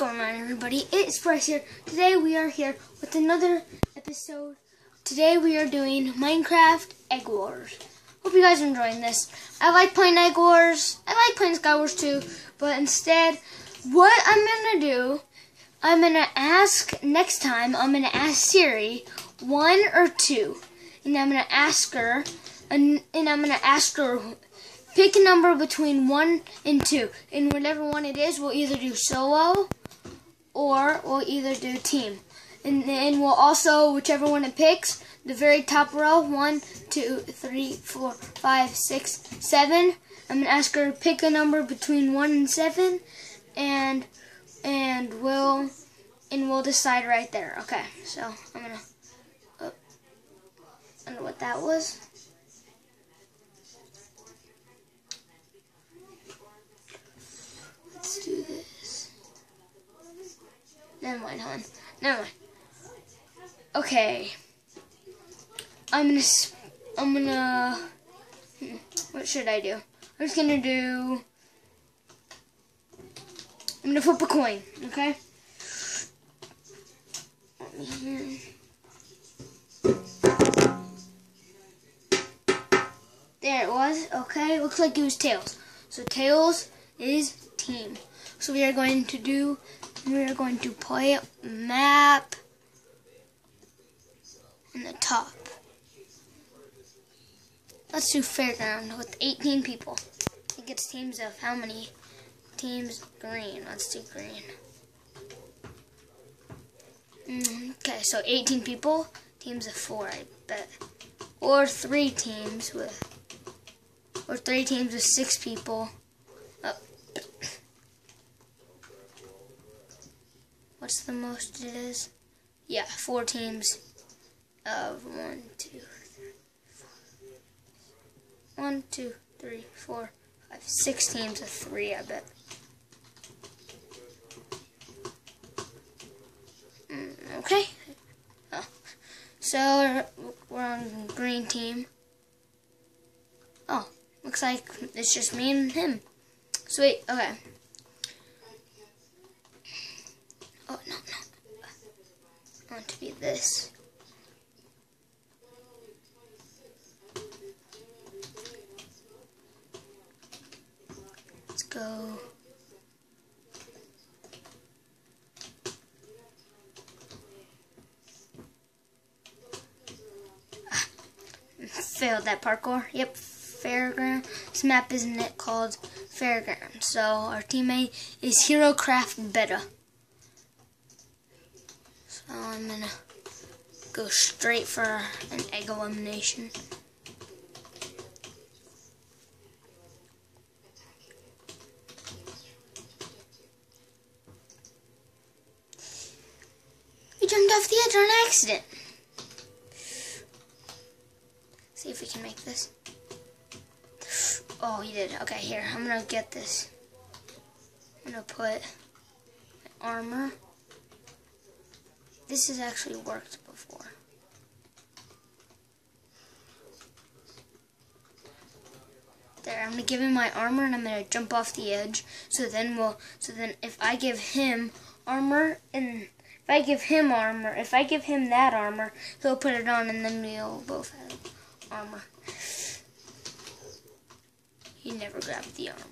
going on, everybody? It's Bryce here. Today we are here with another episode. Today we are doing Minecraft Egg Wars. Hope you guys are enjoying this. I like playing Egg Wars. I like playing Sky Wars too. But instead, what I'm gonna do, I'm gonna ask next time. I'm gonna ask Siri one or two, and I'm gonna ask her, and, and I'm gonna ask her pick a number between 1 and 2. And whatever one it is, we'll either do solo or we'll either do team. And then we'll also, whichever one it picks, the very top row, one, two, three, four, five, six, seven. I'm to ask her to pick a number between 1 and 7. And, and we'll, and we'll decide right there. Okay, so I'm to, oh, I don't know what that was. Let's do this. Never mind, hon. Never mind. Okay. I'm gonna. I'm gonna. Hmm, what should I do? I'm just gonna do. I'm gonna flip a coin. Okay. There it was. Okay. Looks like it was tails. So tails is team. So we are going to do, we are going to play map in the top. Let's do fairground with 18 people. It gets teams of how many? Teams green. Let's do green. Mm, okay, so 18 people. Teams of four, I bet. Or three teams with, or three teams with six people. What's the most it is? Yeah, four teams of one, two, three, four. One, two, three, four, five, six teams of three, I bet. Mm, okay. Oh. So we're on green team. Oh, looks like it's just me and him. Sweet, okay. Oh, no, no. I want to be this. Let's go. Failed that parkour. Yep, fairground. This map isn't it called fairground. So our teammate is Hero Craft Beta. I'm gonna go straight for an egg elimination. We jumped off the edge on accident. See if we can make this. Oh, he did. Okay, here. I'm gonna get this. I'm gonna put armor. This has actually worked before. There, I'm gonna give him my armor and I'm gonna jump off the edge. So then we'll, so then if I give him armor and if I give him armor, if I give him that armor, he'll put it on and then we'll both have armor. He never grabbed the armor.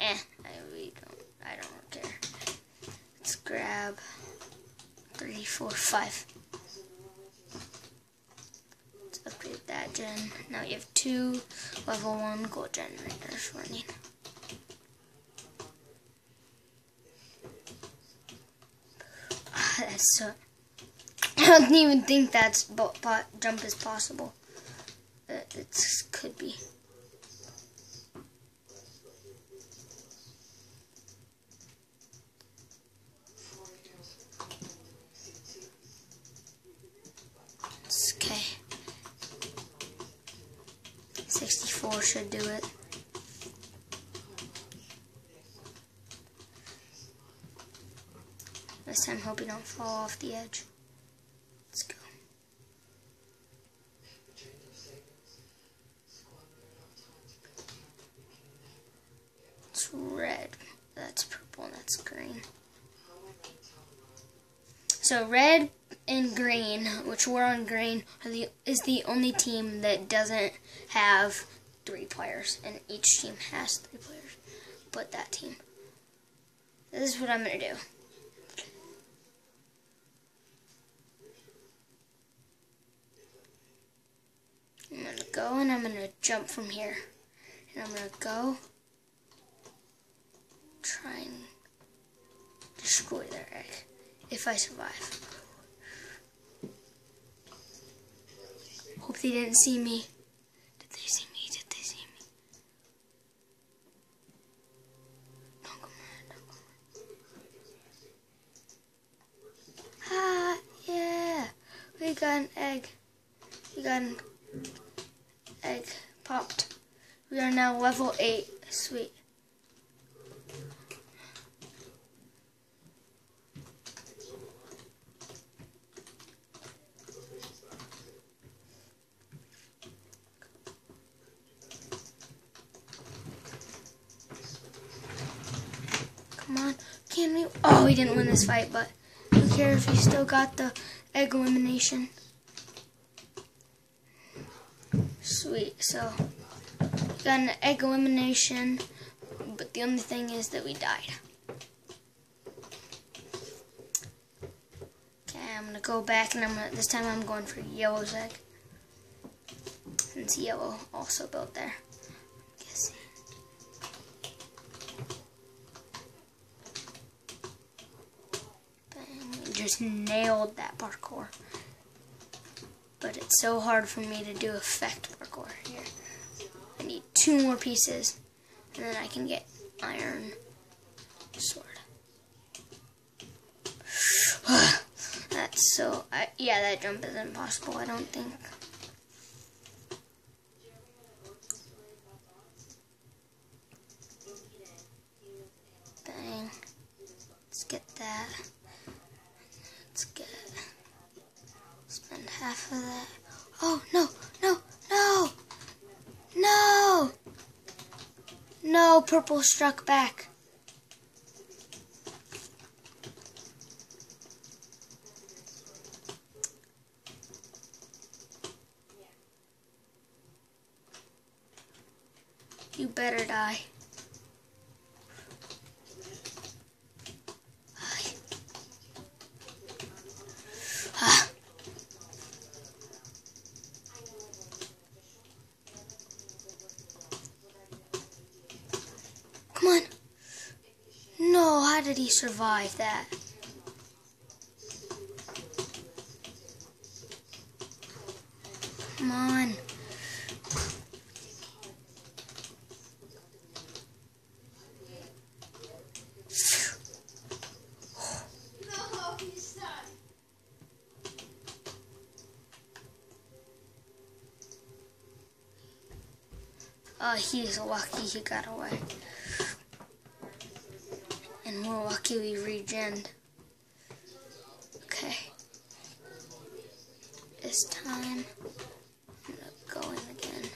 Eh, I really don't, I don't care. Let's grab three, four, five. Let's upgrade that gen. Now you have two level one gold generators running. that's so. I don't even think that's jump is possible. It, it could be. Should do it. This time, hope you don't fall off the edge. Let's go. It's red. That's purple. That's green. So red and green, the, is the only team that doesn't have three players, and each team has three players. But that team. This is what I'm gonna do. I'm gonna go and I'm gonna jump from here. And I'm gonna go try and destroy their egg if I survive. Hope they didn't see me. Did they see me? Did they see me? Don't come on, don't come on. Ah, yeah. We got an egg. We got an egg popped. We are now level 8. Sweet. Come on. Can we? Oh, we didn't win this fight, but who cares? We still got the egg elimination. Sweet. So, we got an egg elimination, but the only thing is that we died. Okay, I'm gonna go back, and I'm gonna this time I'm going for yellow's egg. Since yellow also built there. I'm guessing. Bang, just nailed that parkour. But it's so hard for me to do effect parkour here. I need two more pieces, and then I can get iron sword. That's so, I, yeah, that jump is impossible, I don't think. Bang. Let's get that. Let's get spend half of that. Oh no, no, no! No! No, purple struck back. You better die. Come on. No, how did he survive that? Come on. Uh, he's lucky he got away. We're lucky we regened. Okay. This time, I'm gonna go in again.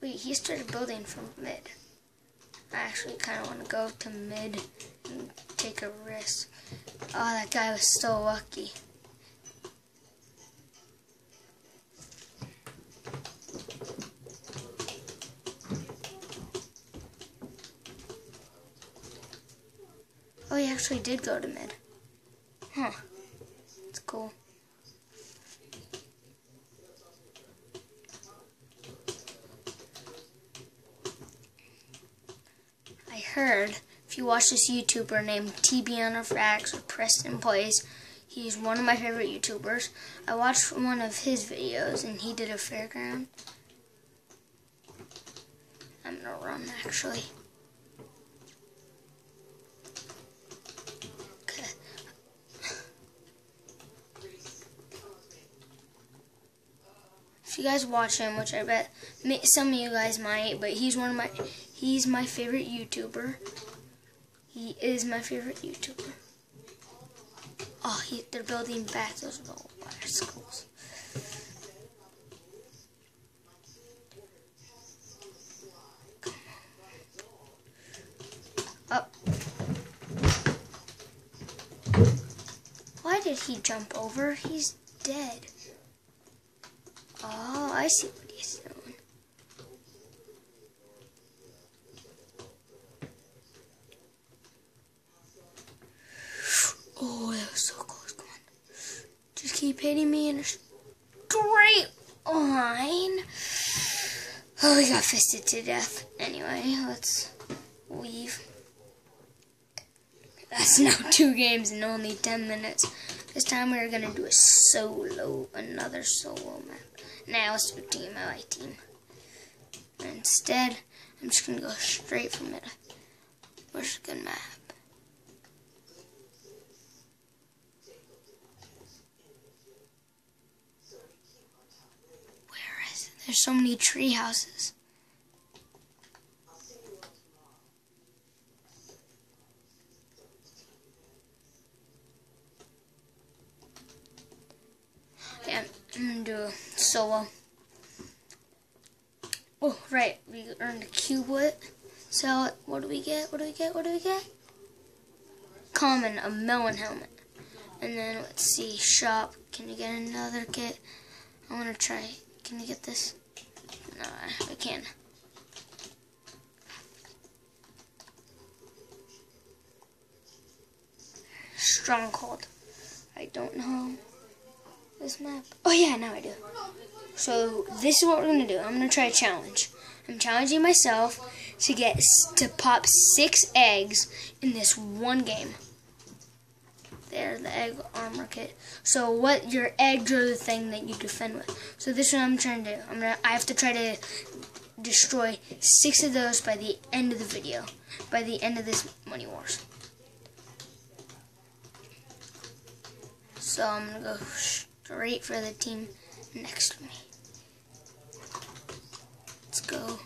Wait, he started building from mid. I actually kind of want to go to mid and take a risk. Oh, that guy was so lucky. Actually did go to mid. Huh. It's cool. I heard if you watch this YouTuber named TBN TB Frags or Preston Plays, he's one of my favorite YouTubers. I watched one of his videos and he did a fairground. I'm gonna run actually. Okay. If you guys watch him, which I bet some of you guys might, but he's one of my he's my favorite YouTuber. He is my favorite YouTuber. Oh, he, they're building back those little bicycles. Up. Why did he jump over? He's dead. I see what he's doing. Oh, that was so close. Come on. Just keep hitting me in a straight line. Oh, we got fisted to death. Anyway, let's leave. That's now two games in only 10 minutes. This time we're going to do a solo, another solo map. Now let's do team. Like team. Instead, I'm just going to go straight from it. Where's a good map? Where is it? There's so many tree houses. Yeah, I'm gonna do a solo. Oh, right, we earned a cubelet. So, what do we get? What do we get? What do we get? Common, a melon helmet. And then, let's see, shop. Can you get another kit? I want to try. Can you get this? No, I can't. Stronghold. I don't know this map. Oh yeah, now I do. So this is what we're gonna do. I'm gonna try a challenge. I'm challenging myself to get to pop six eggs in this one game. There, the egg armor kit. So what your eggs are the thing that you defend with. So this is what I'm trying to do. I'm gonna. I have to try to destroy six of those by the end of the video. By the end of this Money Wars. So I'm gonna go straight for the team next to me. Let's go.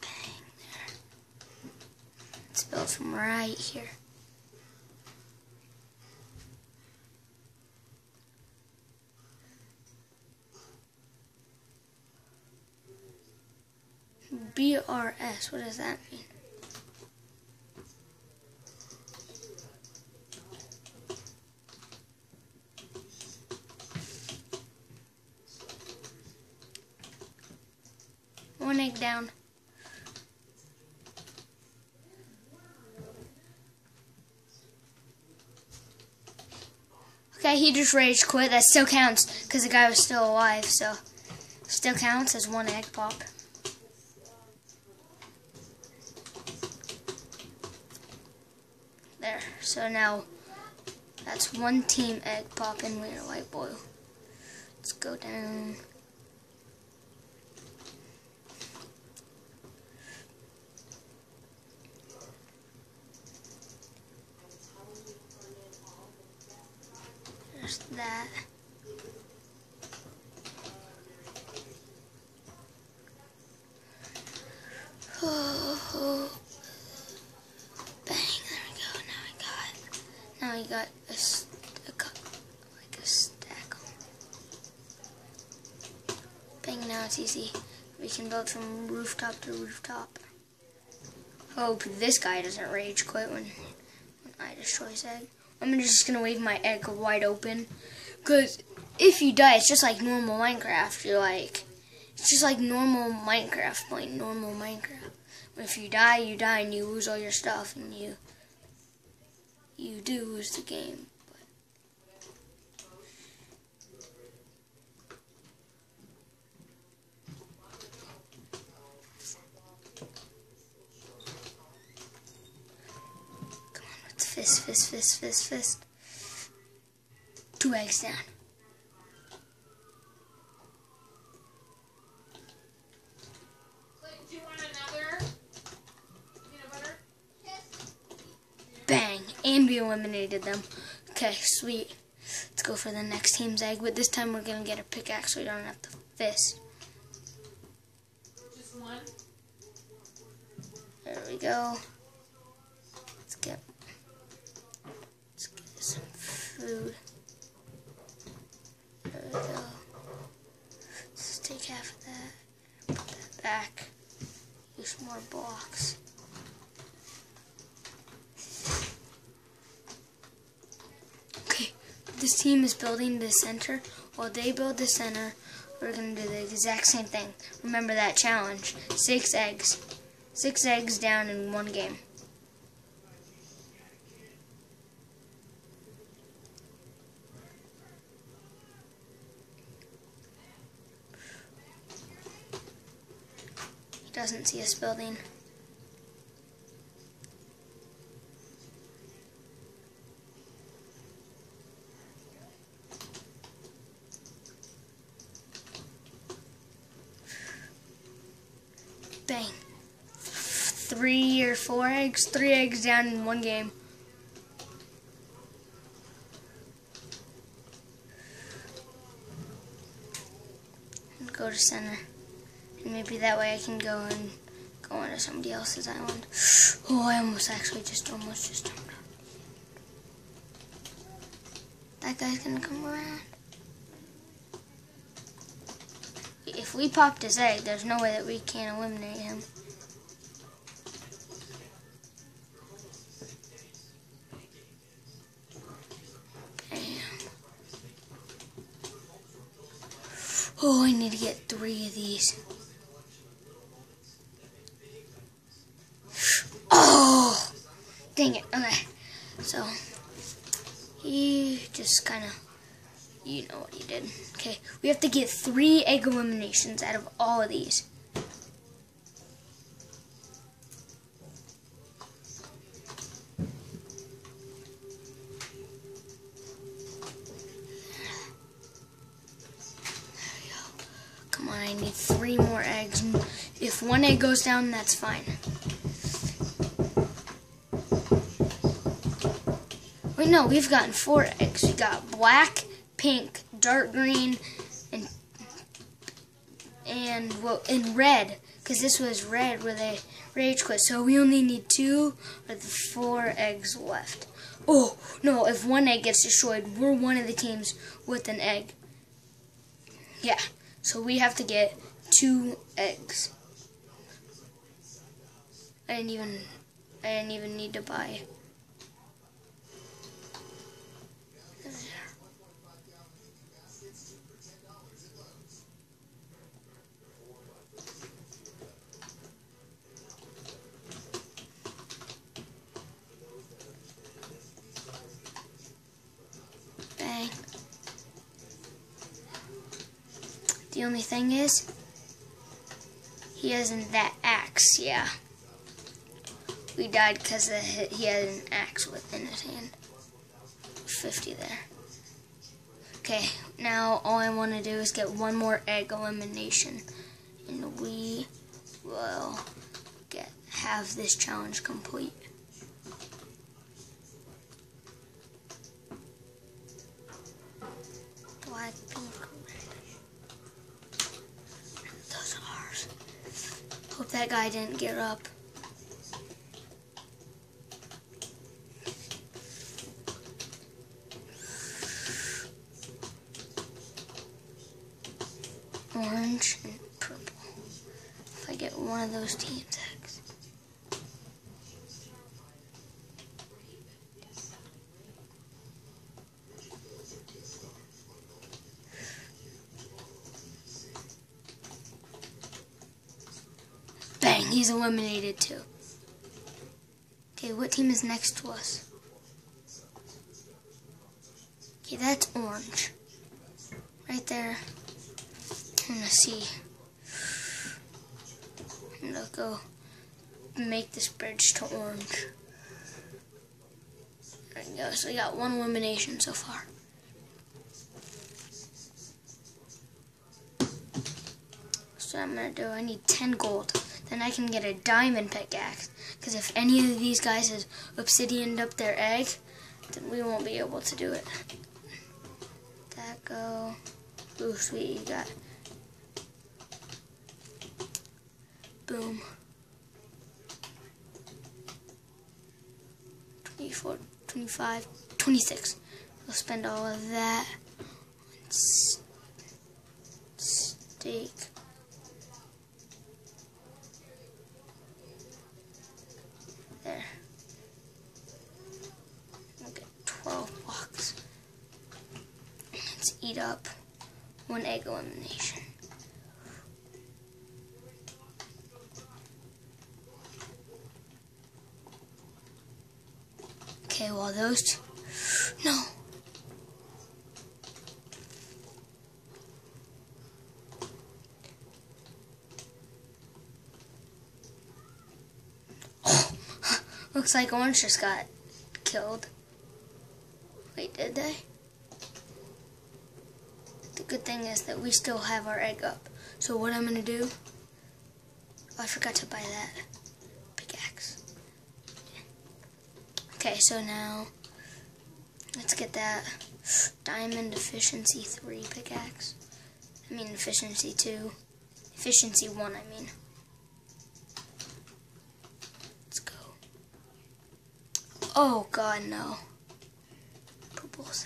Bang there. Let's build from right here. BRS, what does that mean? One egg down. Okay, he just rage quit. That still counts because the guy was still alive, so still counts as one egg pop. There. So now that's one team egg pop and we're white boil. Let's go down. There's that. Oh, bang! There we go. Now I got. Now I got a, a like a stack. It's easy. We can build from rooftop to rooftop. Hope this guy doesn't rage quit when when I destroy his egg. I'm just gonna leave my egg wide open. Cause if you die, it's just like normal Minecraft. You're like, it's just like normal Minecraft, like normal Minecraft. But if you die, you die and you lose all your stuff and you, you do lose the game. Fist, fist, fist, fist, fist. Two eggs down. Bang! And we eliminated them. Okay, sweet. Let's go for the next team's egg, but this time we're gonna get a pickaxe so we don't have to fist. Just one? There we go. We go. Let's take half of that. Put that back. Use more blocks. Okay, this team is building the center. While they build the center, we're going to do the exact same thing. Remember that challenge. Six eggs. Six eggs down in one game. Doesn't see us building. Bang. Three or four eggs, three eggs down in one game. Go to center. Maybe that way I can go and go onto somebody else's island. Oh, I almost actually just almost just jumped. That guy's gonna come around. If we pop his egg, there's no way that we can't eliminate him. Oh, I need to get three of these. Dang it. Okay, so he just kind of, you know what he did. Okay, we have to get three egg eliminations out of all of these. Come on, I need three more eggs. If one egg goes down, that's fine. No, we've gotten four eggs. We got black, pink, dark green, and and well, and red. Because this was red where they rage quit. So we only need two of the four eggs left. Oh, no, if one egg gets destroyed, we're one of the teams with an egg. Yeah, so we have to get two eggs. I didn't even, I didn't even need to buy. The only thing is, he isn't that axe, yeah. We died because he had an axe within his hand. 50 there. Okay, now all I want to do is get one more egg elimination. And we will get have this challenge complete. Hope that guy didn't get up. orange and purple. If I get one of those team's he's eliminated too. Okay, what team is next to us? Okay, that's orange. Right there. I'm gonna see. I'm gonna go make this bridge to orange. There we go. So we got one elimination so far. So I'm gonna do. I need 10 gold. Then I can get a diamond pickaxe. Because if any of these guys has obsidianed up their egg, then we won't be able to do it. That go. Ooh, sweet, you got Boom. 24, 25, 26. We'll spend all of that on steak. Let's eat up one egg elimination. Okay, well those two, no. Looks like Orange just got killed. Wait, did they? Good thing is that we still have our egg up. So what I'm going to do... I forgot to buy that pickaxe. Okay, so now... Let's get that diamond efficiency 3 pickaxe. I mean efficiency 2. Efficiency 1, I mean. Let's go. Oh god, no. Purples.